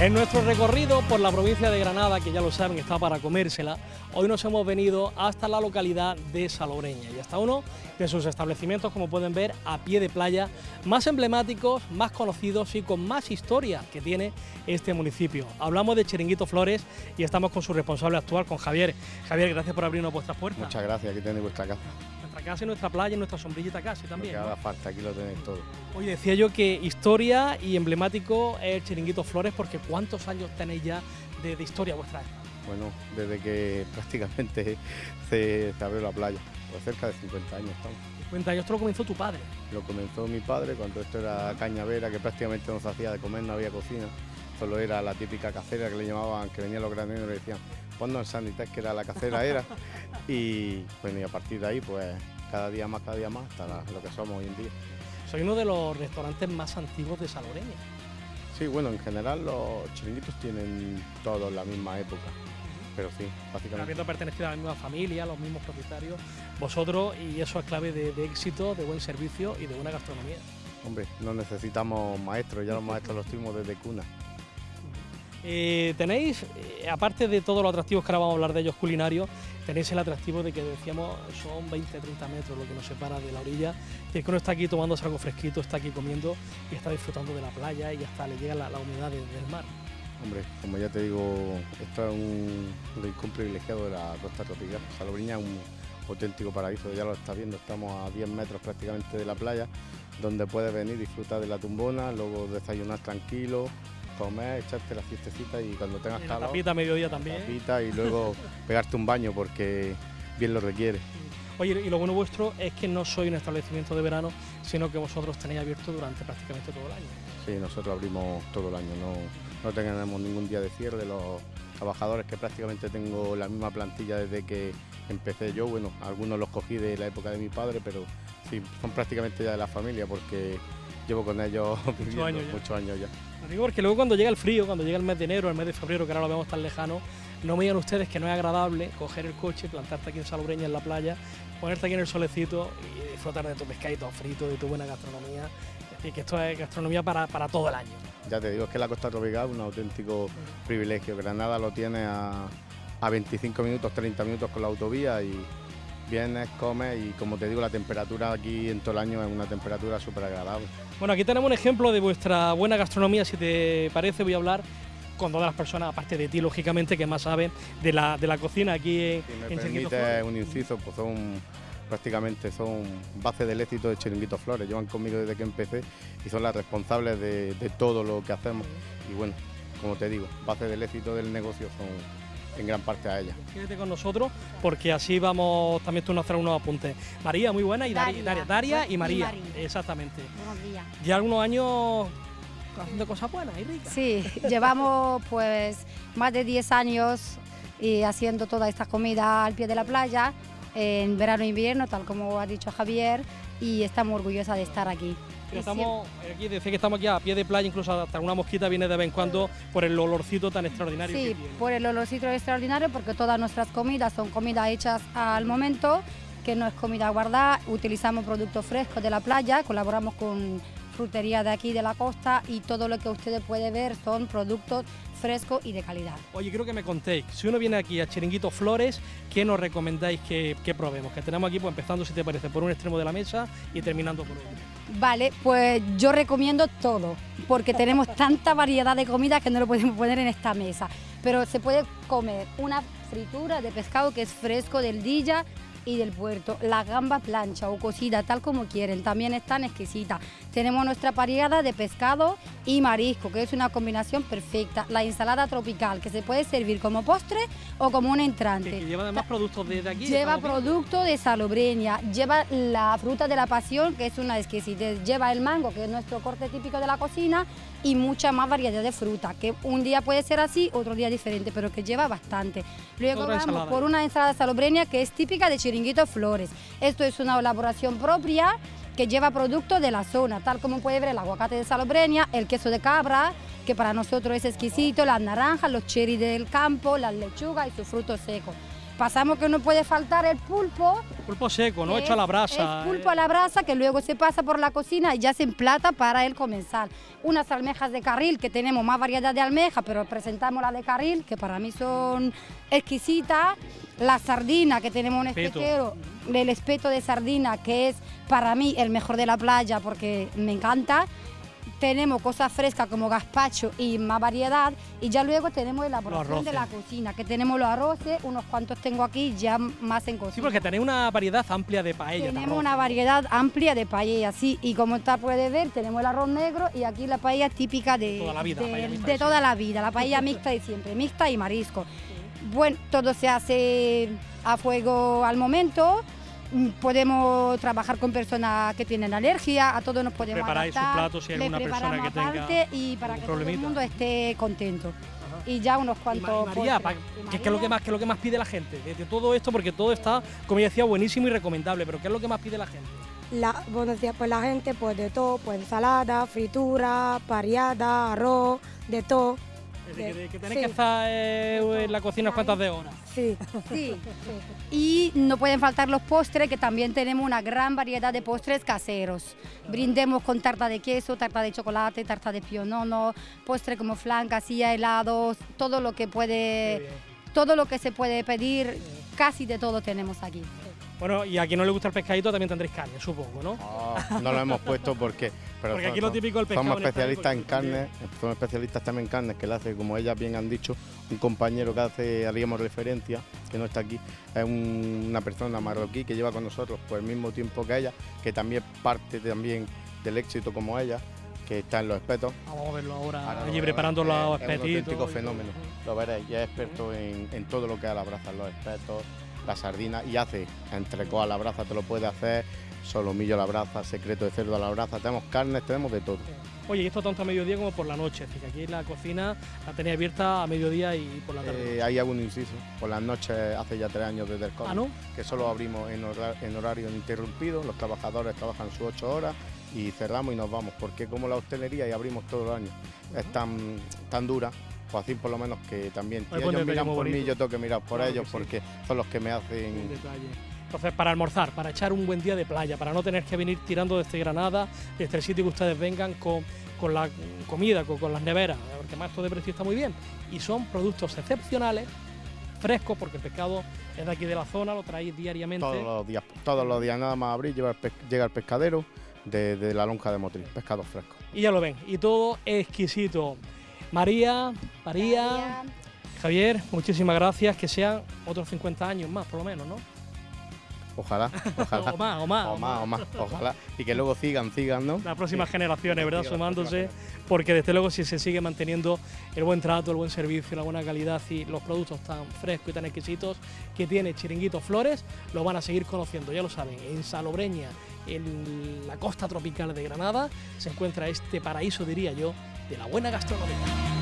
En nuestro recorrido por la provincia de Granada, que ya lo saben, está para comérsela, hoy nos hemos venido hasta la localidad de Salobreña y hasta uno de sus establecimientos, como pueden ver, a pie de playa, más emblemáticos, más conocidos y con más historia que tiene este municipio. Hablamos de Chiringuito Flores y estamos con su responsable actual, con Javier. Javier, gracias por abrirnos vuestras puertas. Muchas gracias, aquí tenéis vuestra casa. Y nuestra playa y nuestra sombrillita casi también. Lo que haga falta, aquí lo tenéis todo. Oye, decía yo que historia y emblemático es el Chiringuito Flores, porque ¿cuántos años tenéis ya de, de historia vuestra? Bueno, desde que prácticamente se, se abrió la playa, por cerca de 50 años estamos. 50 años, esto lo comenzó tu padre. Lo comenzó mi padre cuando esto era cañavera, que prácticamente no se hacía de comer, no había cocina. Solo era la típica cacera que le llamaban, que venían los graninos y le decían, ponnos el sanitás, que era la cacera era. Y, bueno, y a partir de ahí, pues cada día más, cada día más, hasta la- lo que somos hoy en día. Soy uno de los restaurantes más antiguos de Saloreña. Sí, bueno, en general los chiringuitos tienen todos la misma época, pero sí, básicamente. Habiendo pertenecido a la misma familia, los mismos propietarios, vosotros, y eso es clave de, de éxito, de buen servicio y de buena gastronomía. Hombre, no necesitamos maestros, ya los maestros los tuvimos desde cuna. Eh, tenéis, eh, aparte de todos los atractivos que ahora vamos a hablar de ellos culinarios, tenéis el atractivo de que decíamos son 20-30 metros lo que nos separa de la orilla. Y es que uno está aquí tomándose algo fresquito, está aquí comiendo y está disfrutando de la playa y hasta le llega la, la humedad de- del mar. Hombre, como ya te digo, esto es un rincón privilegiado de la costa tropical. Salobreña es un auténtico paraíso, ya lo estás viendo, estamos a 10 metros prácticamente de la playa, donde puedes venir, disfrutar de la tumbona, luego desayunar tranquilo, comer, echarte la fiestecita y cuando tengas Y la calor, tapita a mediodía también. tapita y luego pegarte un baño porque bien lo requiere. Oye, y lo bueno vuestro es que no soy un establecimiento de verano, sino que vosotros tenéis abierto durante prácticamente todo el año. Sí, nosotros abrimos todo el año, no, no tenemos ningún día de cierre. Los trabajadores que prácticamente tengo la misma plantilla desde que empecé yo, bueno, algunos los cogí de la época de mi padre, pero sí, son prácticamente ya de la familia porque llevo con ellos viviendo años ya. muchos años ya. Lo porque luego cuando llega el frío, cuando llega el mes de enero, el mes de febrero, que ahora lo vemos tan lejano, no me digan ustedes que no es agradable coger el coche, plantarte aquí en Salobreña, en la playa, ponerte aquí en el solecito y disfrutar de tu pescadito frito, de tu buena gastronomía. Es decir, que esto es gastronomía para, para todo el año. Ya te digo, es que la costa tropical es un auténtico privilegio. Granada lo tiene a, a 25 minutos, 30 minutos con la autovía y vienes, comes y como te digo, la temperatura aquí en todo el año es una temperatura súper agradable. Bueno, aquí tenemos un ejemplo de vuestra buena gastronomía, si te parece voy a hablar con todas las personas, aparte de ti, lógicamente, que más saben de la, de la cocina aquí en, Si me en Chiringuito permite Flores. un inciso, pues son prácticamente son base del éxito de Chiringuito Flores. Llevan conmigo desde que empecé y son las responsables de, de todo lo que hacemos. Y bueno, como te digo, base del éxito del negocio son en gran parte a ellas. Quédate con nosotros porque así vamos también tú nos traes unos apuntes. María, muy buena, y Daria, Daria. Y. María. Exactamente. Buenos días. Ya algunos años haciendo cosas buenas y ricas. Sí, llevamos pues más de 10 años y haciendo toda esta comida al pie de la playa, en verano e invierno, tal como ha dicho Javier, y estamos orgullosas de estar aquí. Estamos aquí, decía que estamos aquí a pie de playa, incluso hasta una mosquita viene de vez en cuando por el olorcito tan extraordinario que Sí, tiene. por el olorcito extraordinario, porque todas nuestras comidas son comidas hechas al momento, que no es comida guardada. Utilizamos productos frescos de la playa, colaboramos con frutería de aquí de la costa y todo lo que ustedes pueden ver son productos frescos y de calidad. Oye, quiero que me contéis, si uno viene aquí a Chiringuito Flores, ¿qué nos recomendáis que, que probemos? Que tenemos aquí, pues empezando, si te parece, por un extremo de la mesa y terminando por otro. Vale, pues yo recomiendo todo, porque tenemos tanta variedad de comida que no lo podemos poner en esta mesa. Pero se puede comer una fritura de pescado que es fresco del día y del puerto, la gamba plancha o cocida, tal como quieren, también están exquisitas. Tenemos nuestra variedad de pescado y marisco, que es una combinación perfecta. La ensalada tropical, que se puede servir como postre o como un entrante. que lleva además productos de, de aquí. de Lleva Salobreña. producto de salobreña, lleva la fruta de la pasión, que es una exquisitez, lleva el mango, que es nuestro corte típico de la cocina, y mucha más variedad de fruta, que un día puede ser así, otro día diferente, pero que lleva bastante. Luego Otra vamos ensalada. por una ensalada salobreña que es típica de Chiringuito Flores. Esto es una elaboración propia que lleva productos de la zona, tal como puede ver el aguacate de salobreña, el queso de cabra, que para nosotros es exquisito, las naranjas, los cherries del campo, las lechugas y sus frutos secos. Pasamos que no puede faltar el pulpo. Pulpo seco, ¿no? Hecho a la brasa. Es pulpo eh. a la brasa que luego se pasa por la cocina y ya se emplata para el comensal. Unas almejas de carril, que tenemos más variedad de almejas, pero presentamos la de carril, que para mí son exquisitas. La sardina, que tenemos un espetero, el espeto de sardina, que es para mí el mejor de la playa porque me encanta. Tenemos cosas frescas como gazpacho y más variedad. Y ya luego tenemos la elaboración de la cocina, que tenemos los arroces, unos cuantos tengo aquí ya más en cocina. Sí, porque tenéis una variedad amplia de paellas. de Tenemos arroz. una variedad amplia de paellas, sí, y como está puede ver, tenemos el arroz negro y aquí la paella típica de Toda la vida, de, paella de toda la vida, la paella mixta de siempre, mixta y marisco. Bueno, todo se hace a fuego al momento. Mm, Podemos trabajar con personas que tienen alergia, a todos nos podemos Preparáis adaptar, platos si hay le alguna persona preparamos que tenga aparte y para que todo el mundo esté contento. Ajá. Y ya unos cuantos y María, postres. pa- Y ¿qué, qué es lo que más, qué es lo que más pide la gente? De, de todo esto, porque todo está, como ya decía, buenísimo y recomendable, pero ¿qué es lo que más pide la gente? La, buenos días, pues la gente, pues de todo, pues ensalada, fritura, pariada, arroz, de todo. Es decir, que, tenéis Sí. que estar eh, en la cocina unas cuantas de horas. Sí. Sí. Y no pueden faltar los postres, que también tenemos una gran variedad de postres caseros. Brindemos con tarta de queso, tarta de chocolate, tarta de pionono, postre como flan, casilla, helados, todo lo que puede, todo lo que se puede pedir, casi de todo tenemos aquí. Bueno, y a quien no le gusta el pescadito también tendréis carne, supongo, ¿no? Ah, no lo hemos puesto porque. Pero Porque son- aquí lo típico del pescado Somos especialistas en carne, somos especialistas también en carne, que le hace, como ellas bien han dicho, un compañero que hace, haríamos referencia, que no está aquí, es un- una persona marroquí que lleva con nosotros por el mismo tiempo que ella, que también parte también del éxito como ella, que está en los espetos. Vamos a verlo ahora, Ahora allí preparando los es- es un espetitos. auténtico fenómeno. Lo veréis, ya es experto en, en todo lo que es la brasa, los espetos, la sardina, y hace entrecó a la brasa, te lo puede hacer, solomillo a la brasa, secreto de cerdo a la brasa, tenemos carnes, tenemos de todo. Oye, y esto tanto a mediodía como por la noche. Es decir, que aquí la cocina la tenéis abierta a mediodía y por la tarde. Eh, hago un inciso, por las noches hace ya tres años desde el COVID, ah, ¿no? que solo abrimos en, hora- en horario ininterrumpido, los trabajadores trabajan sus ocho horas y cerramos y nos vamos, porque como la hostelería y abrimos todo el año es tan, tan dura, así por lo menos que también buen ellos miran por mí, yo tengo que mirar por Claro ellos sí. porque son los que me hacen... Entonces, para almorzar, para echar un buen día de playa, para no tener que venir tirando desde Granada, desde el sitio que ustedes vengan con, con la comida, con, con las neveras, porque más esto de precio está muy bien. Y son productos excepcionales, frescos, porque el pescado es de aquí de la zona, lo traéis diariamente. Todos los días, todos los días nada más abrir, lleva el pes- llega el pescadero de, de la lonja de Motril, pescado fresco. Y ya lo ven, y todo exquisito. María, María, Javier, muchísimas gracias, que sean otros 50 años más, por lo menos, ¿no? Ojalá, ojalá. O más, o más. o más, o más, ojalá. Y que luego sigan, sigan, ¿no? las próximas Sí. generaciones, ¿verdad? Sí, Sumándose, porque desde luego si se sigue manteniendo el buen trato, el buen servicio, la buena calidad y los productos tan frescos y tan exquisitos que tiene Chiringuito Flores, lo van a seguir conociendo, ya lo saben, en Salobreña, en la costa tropical de Granada, se encuentra este paraíso, diría yo, de la buena gastronomía.